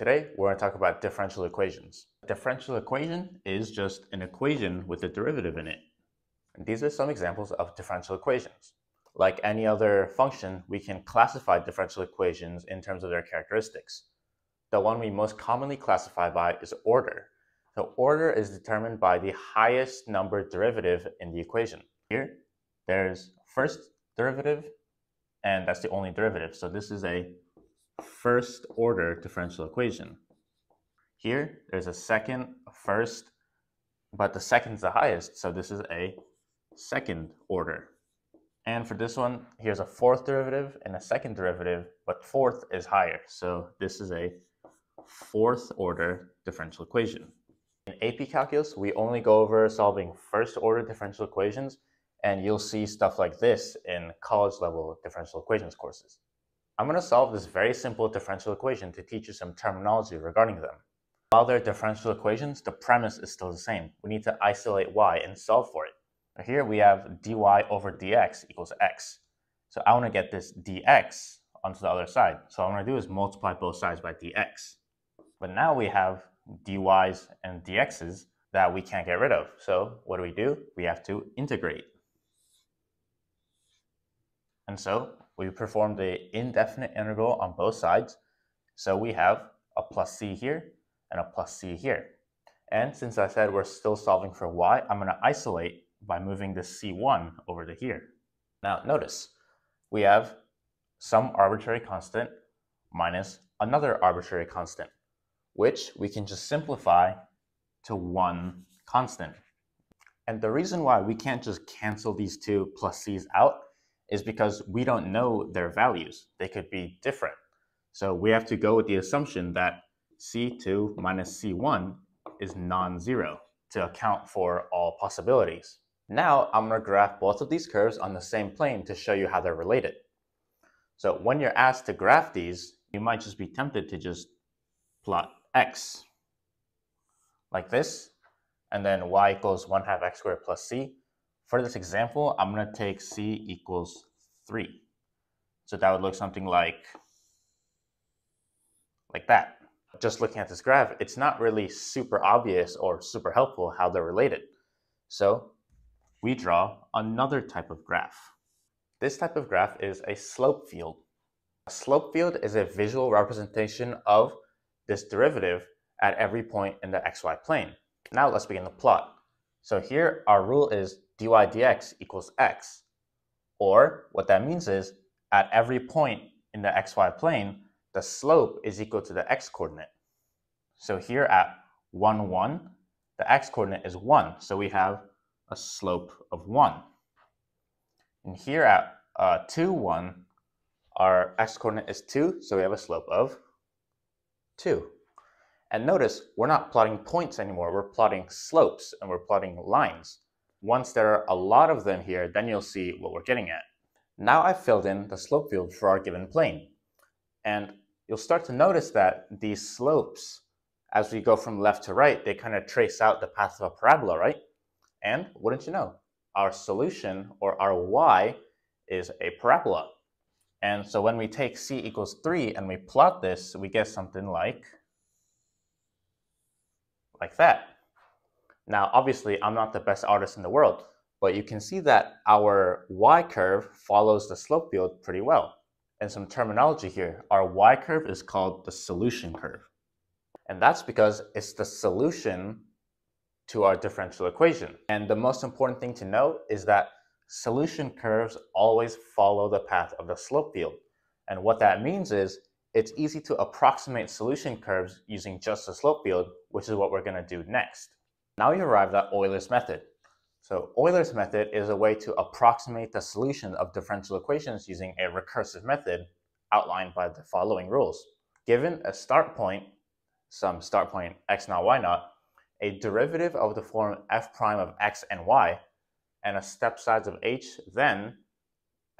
Today, we're going to talk about differential equations. A differential equation is just an equation with a derivative in it. And these are some examples of differential equations. Like any other function, we can classify differential equations in terms of their characteristics. The one we most commonly classify by is order. So order is determined by the highest number derivative in the equation. Here, there's first derivative, and that's the only derivative. So this is a first order differential equation. Here, there's a second, a first, but the second is the highest, so this is a second order. And for this one, here's a fourth derivative and a second derivative, but fourth is higher, so this is a fourth order differential equation. In AP Calculus, we only go over solving first order differential equations, and you'll see stuff like this in college level differential equations courses. I'm going to solve this very simple differential equation to teach you some terminology regarding them. While they're differential equations, the premise is still the same. We need to isolate y and solve for it. Here we have dy over dx equals x. So I want to get this dx onto the other side. So what I'm going to do is multiply both sides by dx. But now we have dy's and dx's that we can't get rid of. So what do we do? We have to integrate. And so we perform the indefinite integral on both sides. So we have a plus c here and a plus c here. And since I said we're still solving for y, I'm going to isolate by moving the c1 over to here. Now notice, we have some arbitrary constant minus another arbitrary constant, which we can just simplify to one constant. And the reason why we can't just cancel these two plus c's out is because we don't know their values. They could be different. So we have to go with the assumption that C2 minus C1 is non-zero to account for all possibilities. Now I'm going to graph both of these curves on the same plane to show you how they're related. So when you're asked to graph these, you might just be tempted to just plot x like this, and then y equals 1 half x squared plus c, for this example, I'm going to take c equals 3. So that would look something like, like that. Just looking at this graph, it's not really super obvious or super helpful how they're related. So we draw another type of graph. This type of graph is a slope field. A slope field is a visual representation of this derivative at every point in the xy plane. Now let's begin the plot. So here our rule is dy dx equals x. Or what that means is at every point in the xy plane, the slope is equal to the x coordinate. So here at 1, 1, the x coordinate is 1. So we have a slope of 1. And here at uh, 2, 1, our x coordinate is 2. So we have a slope of 2. And notice we're not plotting points anymore. We're plotting slopes and we're plotting lines. Once there are a lot of them here, then you'll see what we're getting at. Now I've filled in the slope field for our given plane. And you'll start to notice that these slopes, as we go from left to right, they kind of trace out the path of a parabola, right? And wouldn't you know, our solution, or our y, is a parabola. And so when we take c equals 3 and we plot this, we get something like, like that. Now, obviously, I'm not the best artist in the world, but you can see that our y curve follows the slope field pretty well. And some terminology here, our y curve is called the solution curve. And that's because it's the solution to our differential equation. And the most important thing to note is that solution curves always follow the path of the slope field. And what that means is it's easy to approximate solution curves using just the slope field, which is what we're going to do next. Now we arrived at Euler's method. So Euler's method is a way to approximate the solution of differential equations using a recursive method outlined by the following rules. Given a start point, some start point x naught y naught, a derivative of the form f prime of x and y, and a step size of h, then,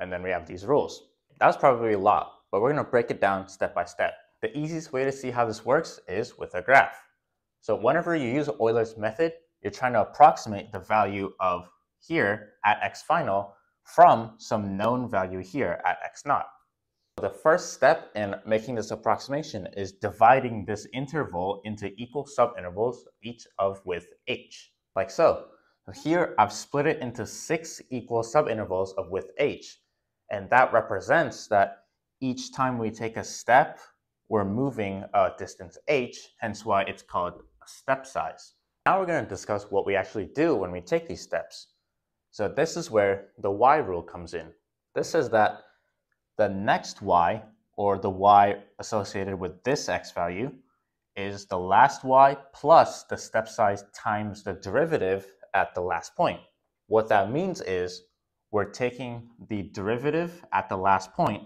and then we have these rules. That was probably a lot, but we're going to break it down step by step. The easiest way to see how this works is with a graph. So whenever you use Euler's method, you're trying to approximate the value of here at x final from some known value here at x naught. The first step in making this approximation is dividing this interval into equal subintervals, each of width h, like so. Here, I've split it into six equal subintervals of width h, and that represents that each time we take a step, we're moving a distance h, hence why it's called step size. Now we're going to discuss what we actually do when we take these steps. So this is where the y rule comes in. This says that the next y, or the y associated with this x value, is the last y plus the step size times the derivative at the last point. What that means is we're taking the derivative at the last point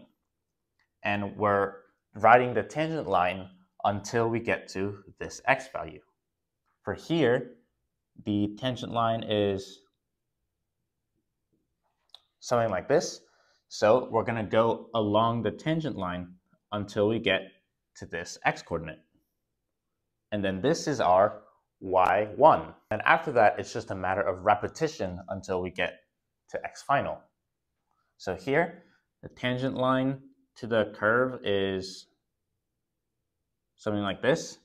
and we're writing the tangent line until we get to this x value. For here, the tangent line is something like this. So we're going to go along the tangent line until we get to this x-coordinate. And then this is our y1. And after that, it's just a matter of repetition until we get to x final. So here, the tangent line to the curve is something like this.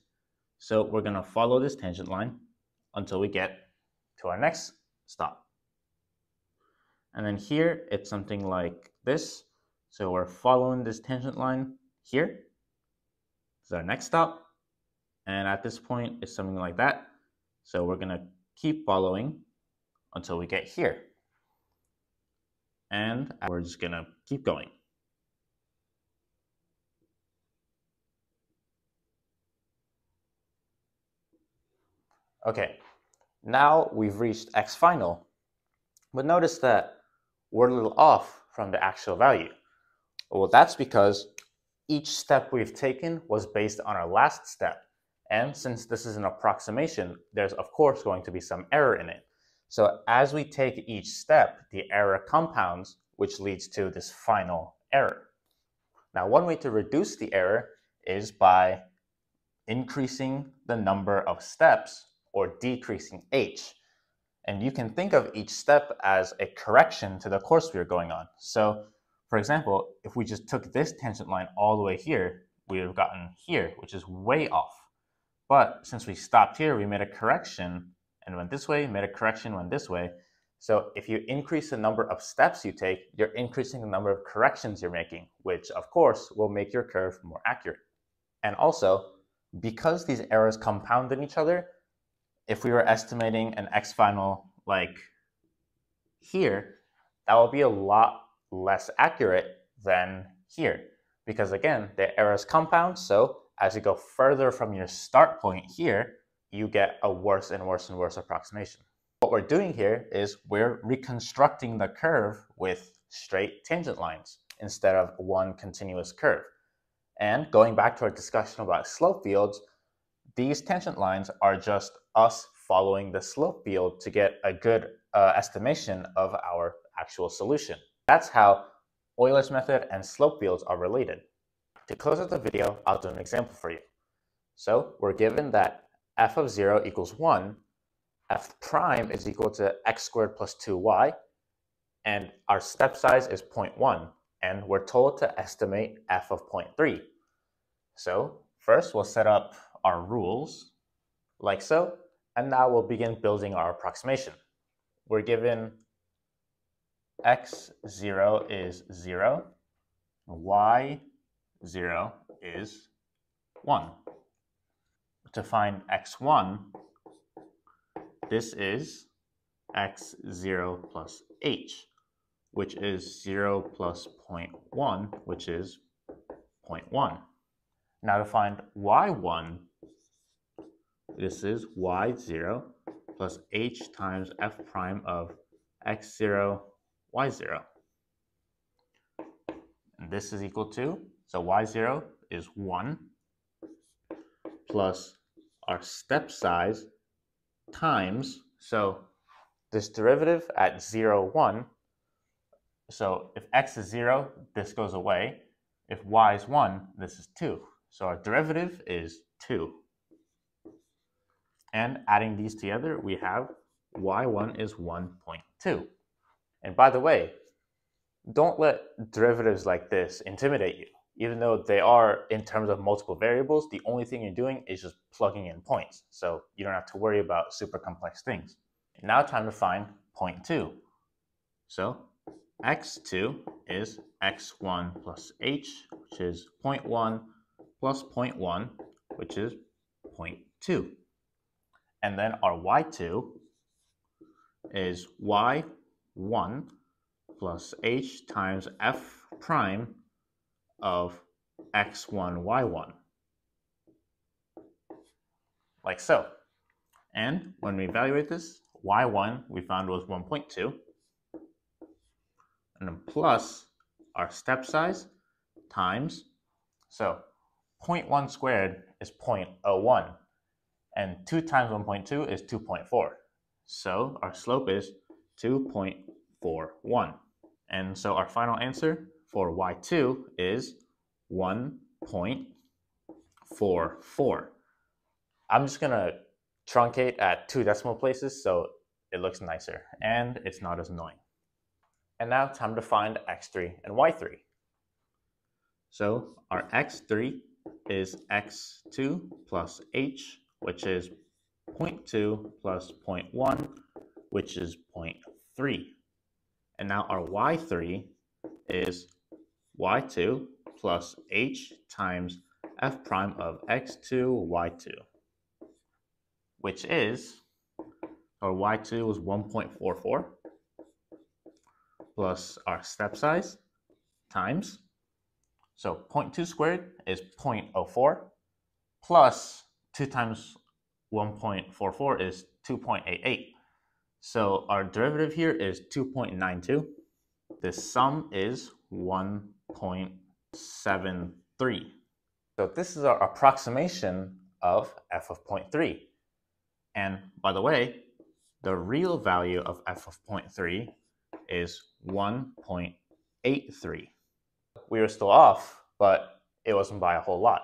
So we're going to follow this tangent line until we get to our next stop. And then here, it's something like this. So we're following this tangent line here. This is our next stop. And at this point, it's something like that. So we're going to keep following until we get here. And we're just going to keep going. Okay, now we've reached x final. But notice that we're a little off from the actual value. Well, that's because each step we've taken was based on our last step. And since this is an approximation, there's of course going to be some error in it. So as we take each step, the error compounds, which leads to this final error. Now, one way to reduce the error is by increasing the number of steps or decreasing h. And you can think of each step as a correction to the course we are going on. So for example, if we just took this tangent line all the way here, we would have gotten here, which is way off. But since we stopped here, we made a correction and went this way, made a correction, went this way. So if you increase the number of steps you take, you're increasing the number of corrections you're making, which of course will make your curve more accurate. And also, because these errors compound in each other, if we were estimating an x final like here, that would be a lot less accurate than here. Because again, the errors compound, so as you go further from your start point here, you get a worse and worse and worse approximation. What we're doing here is we're reconstructing the curve with straight tangent lines instead of one continuous curve. And going back to our discussion about slope fields, these tangent lines are just us following the slope field to get a good uh, estimation of our actual solution. That's how Euler's method and slope fields are related. To close out the video, I'll do an example for you. So we're given that f of 0 equals 1, f prime is equal to x squared plus 2y, and our step size is 0.1, and we're told to estimate f of 0.3. So first we'll set up our rules like so, and now we'll begin building our approximation. We're given x0 is 0, y0 is 1. To find x1, this is x0 plus h, which is 0 plus 0.1, which is 0.1. Now to find y1, this is y0 plus h times f prime of x0, y0. And this is equal to, so y0 is 1 plus our step size times, so this derivative at 0, 1, so if x is 0, this goes away. If y is 1, this is 2. So our derivative is 2. And adding these together, we have y1 is 1.2. And by the way, don't let derivatives like this intimidate you. even though they are in terms of multiple variables, the only thing you're doing is just plugging in points. So you don't have to worry about super complex things. Now time to find point two. So x2 is x1 plus h, which is 0.1 plus 0.1, which is 0.2. And then our y2 is y1 plus h times f prime of x1, y1. Like so. And when we evaluate this, y1 we found was 1.2. And then plus our step size times, so 0.1 squared is 0.01. And 2 times 1.2 is 2.4. So our slope is 2.41. And so our final answer for y2 is 1.44. I'm just going to truncate at two decimal places so it looks nicer and it's not as annoying. And now time to find x3 and y3. So our x3 is x2 plus h, which is 0.2 plus 0.1, which is 0.3. And now our y3 is y2 plus h times f prime of x2 y2, which is, our y2 was 1.44 plus our step size times, so 0.2 squared is 0.04 plus 2 times 1.44 is 2.88. So our derivative here is 2.92. The sum is 1.73. So this is our approximation of f of 0.3. And by the way, the real value of f of 0.3 is 1.83. We were still off, but it wasn't by a whole lot.